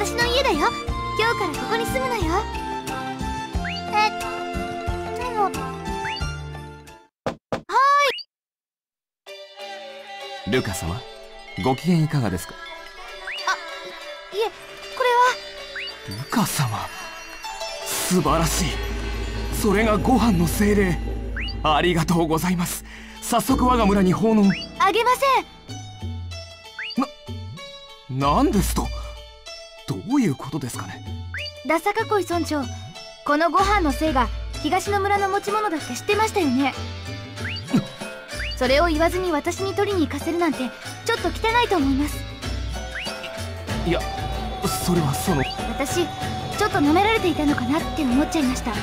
「私の家だよ。今日からここに住むのよ。えでも。ルカ様ご機嫌いかがですか？いえこれは。ルカ様。素晴らしい。それがご飯の精霊。ありがとうございます。早速我が村に奉納。あげません。なんですと？どういうことですかね？ダサカコイ村長。このご飯のせいが東の村の持ち物だって知ってましたよね？それを言わずに私に取りに行かせるなんてちょっと汚いと思います。いやそれはその私ちょっと舐められていたのかなって思っちゃいました。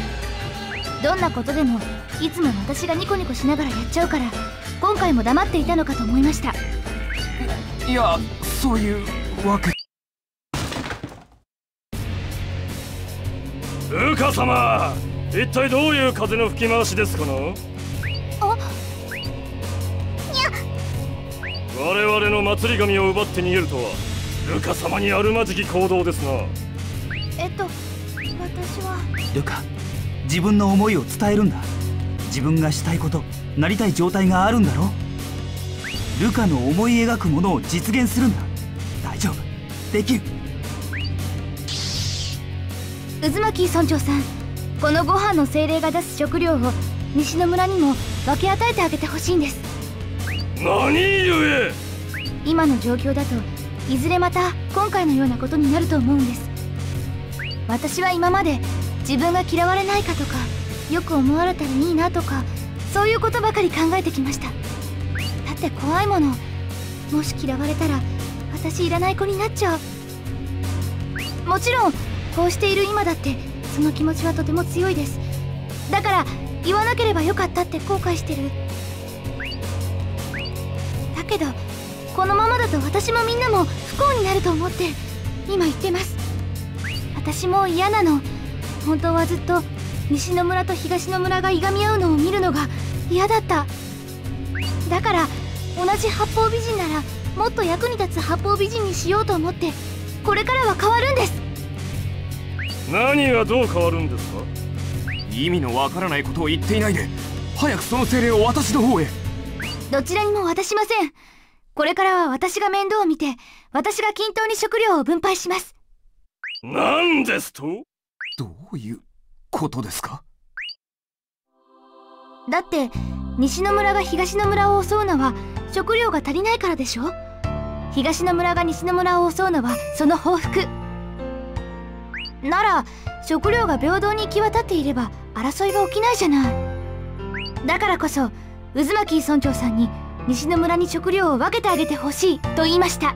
どんなことでもいつも私がニコニコしながらやっちゃうから今回も黙っていたのかと思いました。いやそういうわけ様一体どういう風の吹き回しですかな？あ我々の祭り神を奪って逃げるとはルカ様にあるまじき行動ですな。えっと私は。ルカ自分の思いを伝えるんだ。自分がしたいことなりたい状態があるんだろルカの思い描くものを実現するんだ。大丈夫。できる渦巻村長さんこのご飯の精霊が出す食料を西の村にも分け与えてあげてほしいんです。何故今の状況だといずれまた今回のようなことになると思うんです。私は今まで自分が嫌われないかとかよく思われたらいいなとかそういうことばかり考えてきました。だって怖いもの。もし嫌われたら私いらない子になっちゃう。もちろんこうしている今だってその気持ちはとても強いです。だから言わなければよかったって後悔してる。だけどこのままだと私もみんなも不幸になると思って今言ってます。私も嫌なの。本当はずっと西の村と東の村がいがみ合うのを見るのが嫌だった。だから同じ八方美人ならもっと役に立つ八方美人にしようと思ってこれからは変わるんです。何がどう変わるんですか？意味のわからないことを言っていないで。早くその精霊を私の方へ。どちらにも渡しません。これからは私が面倒を見て私が均等に食料を分配します。何ですと？どういうことですか？だって西の村が東の村を襲うのは食料が足りないからでしょ？東の村が西の村を襲うのはその報復なら食料が平等に行き渡っていれば争いが起きないじゃない。だからこそ渦巻村長さんに西の村に食料を分けてあげてほしいと言いました。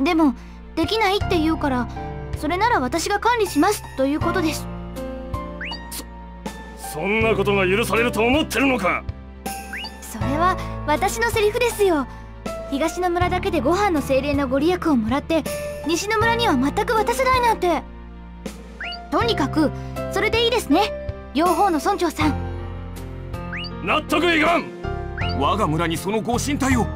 でもできないって言うからそれなら私が管理しますということです。そんなことが許されると思ってるのか？それは私のセリフですよ。東の村だけでご飯の精霊のご利益をもらって西の村には全く渡せないなんてとにかくそれでいいですね。両方の村長さん。納得いかん。我が村にそのご神体を。も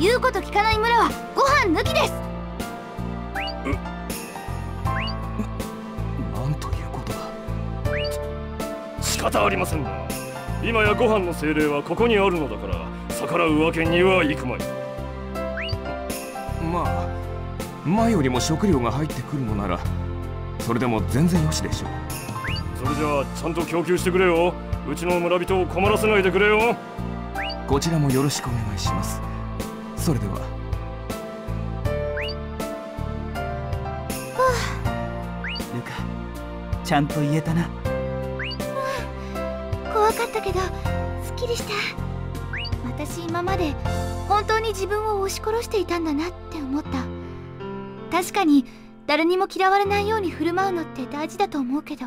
う言うこと聞かない村はご飯抜きです。なんということだ。仕方ありません。な今やご飯の精霊はここにあるのだから逆らうわけにはいくまい。まあ前よりも食料が入ってくるのならそれでも全然よしでしょう。それじゃあちゃんと供給してくれよ。うちの村人を困らせないでくれよ。こちらもよろしくお願いします。それでは。ルカちゃんと言えたな。怖かったけどすっきりした。私今まで本当に自分を押し殺していたんだなって思った確かに誰にも嫌われないように振る舞うのって大事だと思うけど。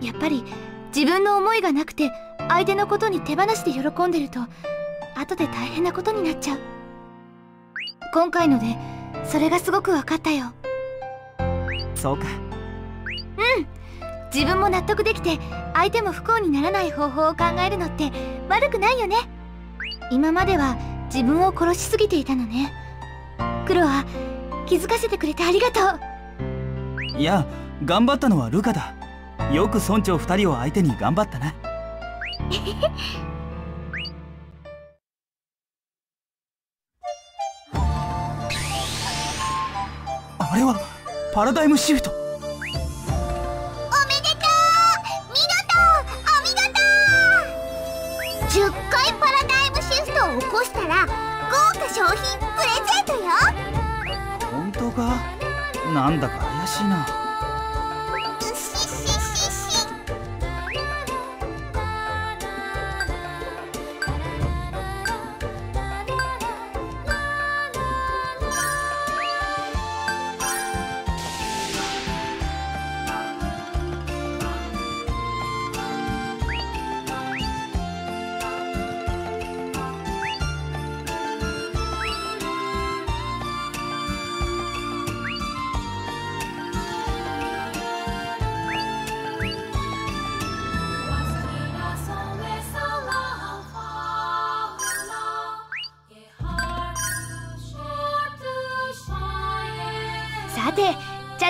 やっぱり自分の思いがなくて相手のことに手放しで喜んでると後で大変なことになっちゃう。今回のでそれがすごく分かったよ。そうか。自分も納得できて相手も不幸にならない方法を考えるのって悪くないよね。今までは自分を殺しすぎていたのね。クロア気づかせてくれてありがとう。いや頑張ったのはルカだ。よく村長2人を相手に頑張ったな あれはパラダイムシフト。おめでとう。見事。お見事。10回パラダイムシフトを起こしたら豪華商品プレゼントよがなんだか怪しいな。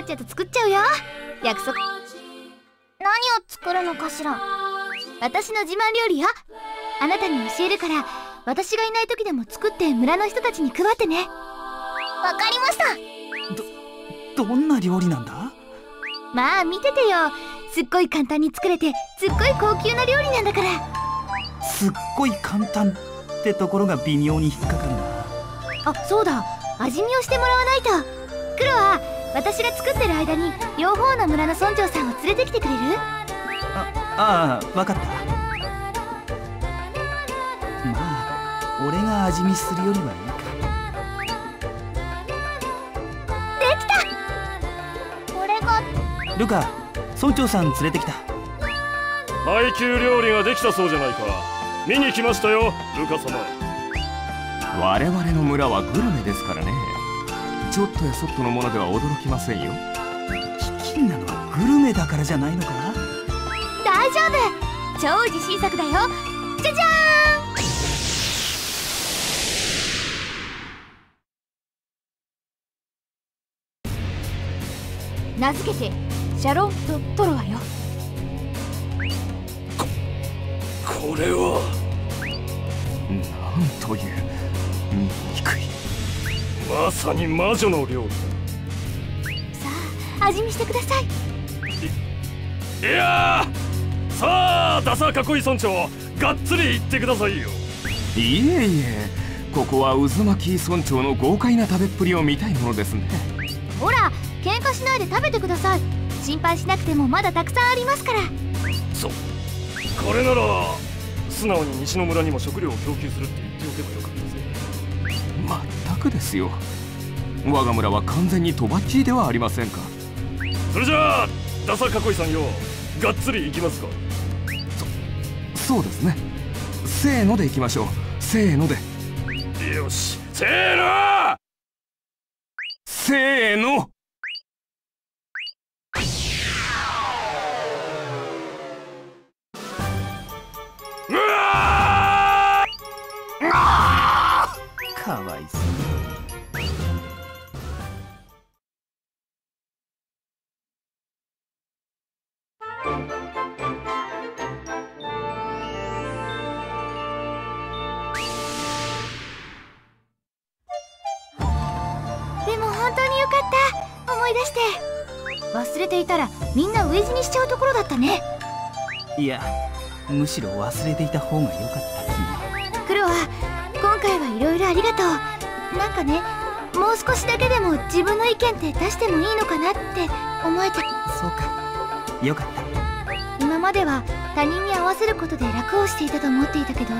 っちゃと作っちゃうよ。約束。何を作るのかしら。私の自慢料理よ。あなたに教えるから私がいない時でも作って村の人たちに配ってね。わかりました。どんな料理なんだ？まあ見ててよ。すっごい簡単に作れてすっごい高級な料理なんだから。すっごい簡単ってところが微妙に引っかかるな。あそうだ。味見をしてもらわないと。クロは私が作ってる間に両方の村の村長さんを連れてきてくれる？あああわかった。まあ俺が味見するよりはいいか。これが。ルカ村長さん連れてきた。配給料理ができたそうじゃないか。見に来ましたよルカ様。我々の村はグルメですからねちょっとやそっとのものでは驚きませんよ。キンなのはグルメだからじゃないのか大丈夫。超自信作だよ。じゃじゃーん。名付けてシャロンとトロワよ。これはなんという。憎いまさに魔女の料理さあ味見してください。だいやーさあダサ囲い村長がっつり言ってくださいよ。いえいえここは渦巻き村長の豪快な食べっぷりを見たいものですね。ほら喧嘩しないで食べてください。心配しなくてもまだたくさんありますから。そこれなら素直に西の村にも食料を供給するって言っておけばよかった。ぜですよ。我が村は完全にとばっちりではありませんか？それじゃあダサ囲いさんよがっつり行きますか？そうですね。せーのでいきましょう。せーので。よしせーのせーのいやむしろ忘れていた方が良かった君クロは今回はいろいろありがとう。なんかねもう少しだけでも自分の意見って出してもいいのかなって思えたそうか。良かった。今までは他人に合わせることで楽をしていたと思っていたけど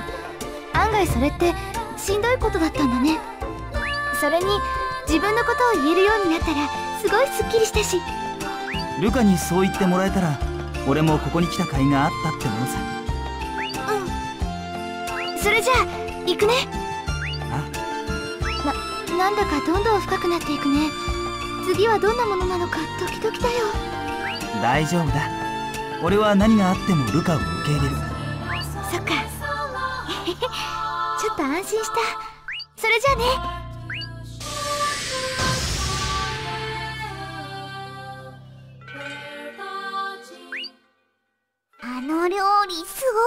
案外それってしんどいことだったんだね。それに自分のことを言えるようになったらすごいすっきりしたし。ルカにそう言ってもらえたら俺もここに来た甲斐があったってものさ。うん。それじゃあ行くね。あ？ななんだかどんどん深くなっていくね。次はどんなものなのかドキドキだよ。大丈夫だ。俺は何があってもルカを受け入れる。そっか。ちょっと安心した。それじゃあね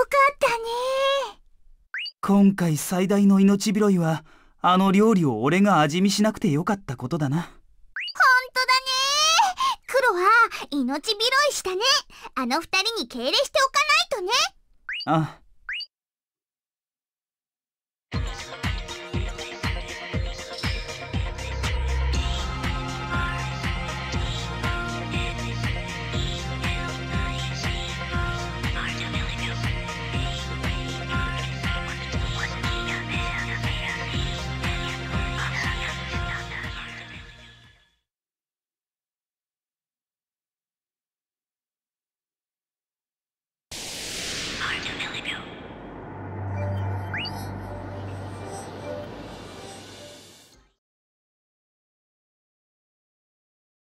ったね。今回最大の命拾いはあの料理を俺が味見しなくてよかったことだな。本当だね。黒は命拾いしたね。あの二人に敬礼しておかないとね。あ